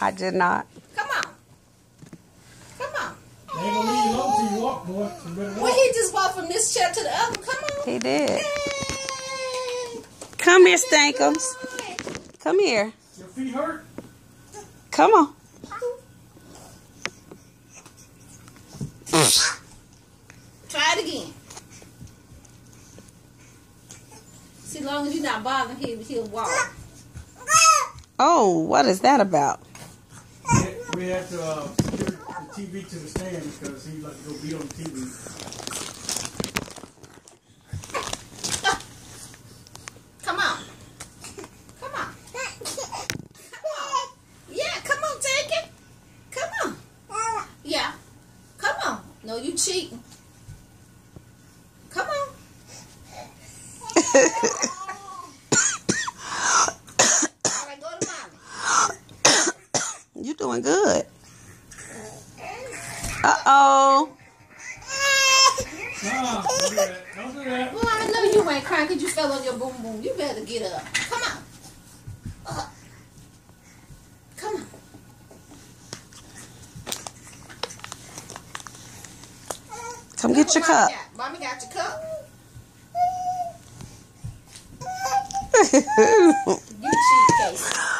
I did not. Come on. Come on. They ain't gonna leave you alone till you walk, boy. You better Well, he just walked from this chair to the other. Come on. He did. Hey. Come here, Stankums. Come here. Your feet hurt? Come on. Try it again. See, as long as you're not bothering him, he'll walk. Oh, what is that about? We- We have to uh, secure the TV to the stand because he like to go beat on the TV. Come on. Come on. Come on. Yeah, come on, take it. Come on. Yeah. Come on. No, you cheating. Come on. All right, go to mommy. You doing good. Uh oh. Ah, don't do that. Don't do that. Well, I know you ain't crying because you fell on your boom boom. You better get up. Come on. Uh, come on. Come get your cup. Mommy got. Mommy got your cup.